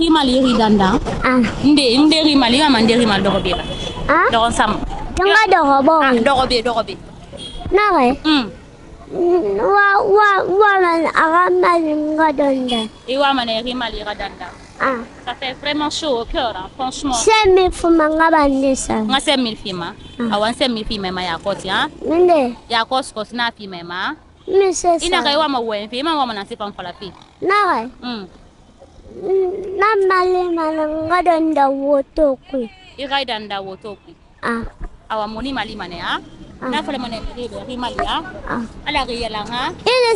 rimali ridanda ah. nde nde rimali mama nde rimal dorobe ba doron sam tanga dorobo ah dorobe ah, dorobe nare mm wa wa wa man aramal ngadonda e wa man rimal ridanda ah ça fait vraiment chaud au cœur hein, franchement semi fuma ngabandisa ngasemil fima awan semil fima ma yakoti ha nde ah. yakos kos na fima ma ina kai wa ma wenfi ma wa ma nasipa mfalapi nare mm na malima nga dan da woto ku irai dan da woto ku ah awa moni malima ne ah na fala mane re re mali ah ala re yala nga ele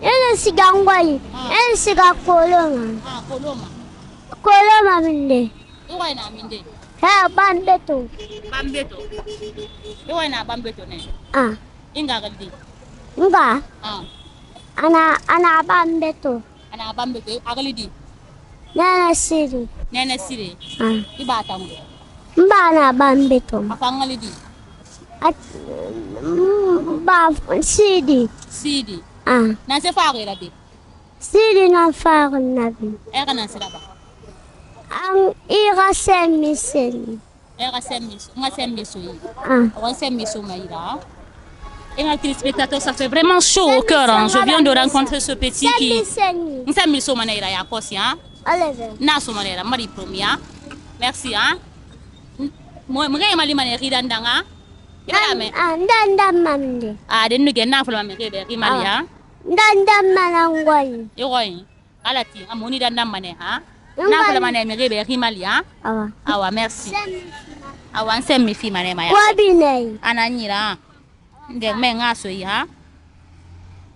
ele sigangwai ele sigakoloma ah koloma koloma minde irai na minde ha bambeto bambeto irai na bambeto ne ah inga galdi nga ah ana ana bambeto ana bambeto agalidi Nana Siri Nana Siri an ah. i b'a ta mun n b'a n'a ba ah. bɛ tɔmɔ a faŋali di a n b'a Sidi Sidi an nansefaaku Sidi nansaaku rabi ega nansiraba an iga sen miseni ega sen miso n sen miso ah. an sen miso ma Et Et téléspectateurs, ça fait vraiment chaud au cœur. Hein. Je viens de rencontrer ce petit qui... Nsamiso quoi si Hein. na somanera mari premia ah. merci hein ah. mga mali man ridan danga ah. Yame. Dan dan mande. Ah, den nuge na fulama me kebe ki mali ha. Dan dan manangoi. Yoi. E Ala ti amoni dan dan mane ha. Na fulama ne me kebe ki mali ha. Awa. Awa merci. Awa nsem mi fi mane maya. Wabi nei. Ananyira. Nge me ngaso yi ha.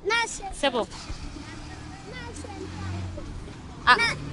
Na se. Sebo. Na se. Ah.